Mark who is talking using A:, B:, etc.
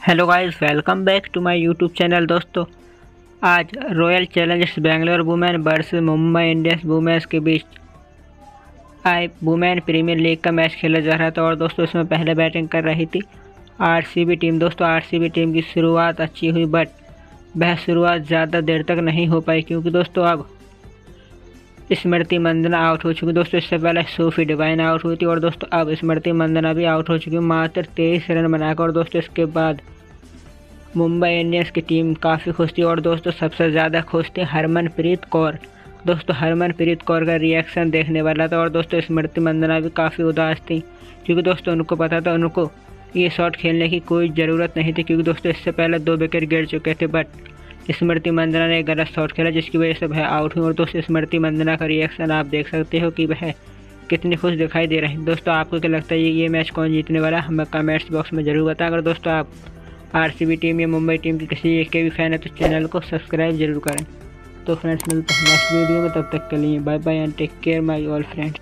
A: Hello guys welcome back to my YouTube channel दोस्तों। आज royal challengers Bangalore women versus Mumbai Indians women's के बीच आई women premiere league का match खेला जा रहा था और दोस्तों, इसमें पहले बैटिंग कर रही थी आरसीबी टीम दोस्तों आरसीबी टीम की शुरुआत अच्छी हुई बट वह शुरुआत ज़्यादा देर तक नहीं हो पाई क्योंकि दोस्तों, अब स्मृति मंदना आउट हो चुकी दोस्तों, इससे पहले सूफी डिवाइन आउट हुई थी और दोस्तों, अब स्मृति मंदना भी आउट हो चुकी मात्र तेईस रन बनाकर और दोस्तों, इसके बाद मुंबई इंडियंस की टीम काफ़ी खुश थी और दोस्तों, सबसे ज़्यादा खुश थी हरमनप्रीत कौर। दोस्तों, हरमनप्रीत कौर का रिएक्शन देखने वाला था और दोस्तों, स्मृति मंदना भी काफ़ी उदास थी। क्योंकि दोस्तों, उनको पता था, उनको ये शॉट खेलने की कोई ज़रूरत नहीं थी, क्योंकि दोस्तों, इससे पहले दो विकेट गिर चुके थे बट स्मृति मंदना ने गलत शॉट खेला, जिसकी वजह से वह आउट हुई और दोस्तों स्मृति मंदना का रिएक्शन आप देख सकते हो कि वह कितनी खुश दिखाई दे रहे हैं। दोस्तों, आपको क्या लगता है, ये मैच कौन जीतने वाला हमें कमेंट्स बॉक्स में ज़रूर बताएँ। अगर दोस्तों, आप आरसीबी टीम या मुंबई टीम के किसी एक के भी फ़ैन है तो चैनल को सब्सक्राइब ज़रूर करें। तो फ्रेंड्स मिलते हैं नेक्स्ट वीडियो में। तब तक के लिए bye bye and take care my all friends